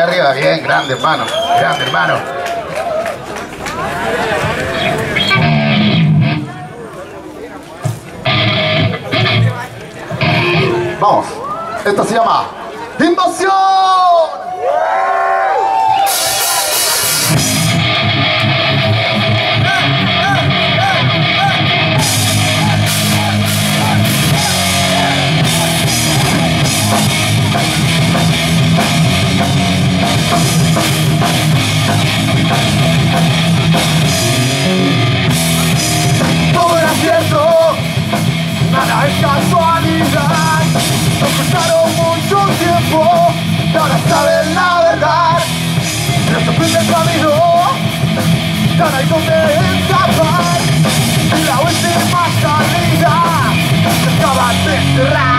arriba, bien, grande hermano, grande hermano. Vamos, esto se llama Invasión. Ra